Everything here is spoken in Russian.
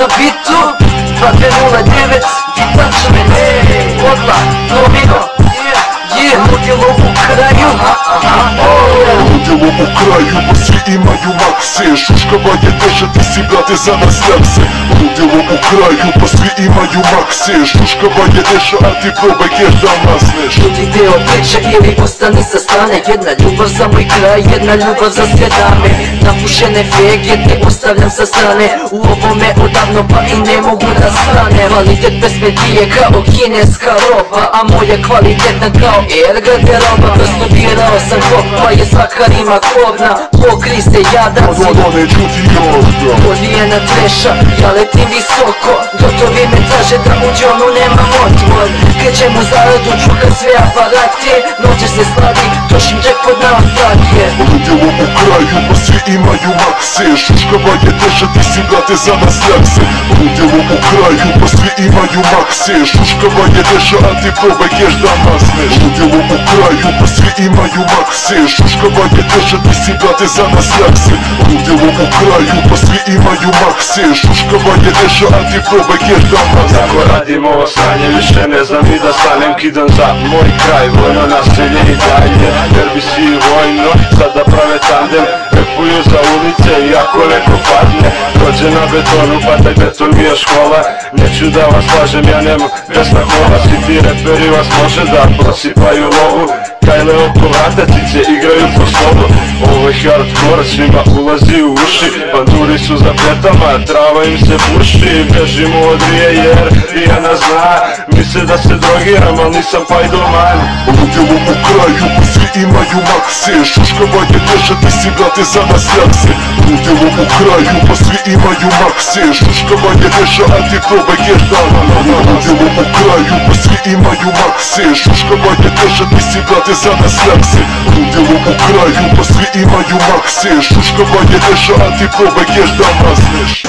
na bitu, 2, 0, 9, me, je, e, odla, domino Пусти мутилову краю Мутилову краю, мозги и мою макси Шушковая держит у себя, ты за нас такси Мутилову краю, мозги и мою макси Шушковая держит, а ты пробуй, где за нас Люди делают кличе і репостани се стане Една любов за мой край, една любов за света ми Напушене веги, ти оставлям се стране Ловоме отдавно, па и не могу да стане Квалитет без медије, као кинеска роба А моја квалитетна као Erga deloma Dostupirao sam kopa je svaka rima kobna Pokri se jadan zidom Podijena treša, ja letim visoko Gotovi me traže da uđe ono nemam otvor Krećem u zaradu, čuka sve aparate Noće se slavi, trošim džep pod nama frakje Ludilo u kraju, pa svi imaju makse Šuškava je teša, ti si brate za nas lakse Ludilo u kraju, pa svi imaju makse Šuškava je teša, a ti probaj kješ da masneš делу украю Посреди мою макси Шушкова не держит из себя, ты за нас якси Будилу украю Посреди мою макси Шушкова не держит, а ty próbek jeżdżą Tako radimo o stanie, više ne znam i da stanem Kidam za moj kraj, vojno nasilje i dalje Jer bi si vojno, sada prave tandem ulice i ako neko padne Dođe na betonu pa taj beton mi škola Neću da vas lažem, ja nemam vesna kola, Svi ti reperi vas može da prosipaju lovu Kajle oko vrata ti igraju po slobu Ovo je hardcore, svima ulazi u uši Panduri su za petama, trava im se puši Bežimo od rije, jer Rijana zna Misle da se drogiram, ali nisam pajdoman Ludilo u kraju, svi imaju makse Šuškavanje teže, ti si brate za nas jakse Путевому краю мою посвяимою Максе Шушковая Эша антикровая гетто Путевому краю посвяимою Максе Шушковая Эша без тебя ты заносякся Путевому краю мою посвяимою Максе Шушковая Эша антикровая гетто Маслешь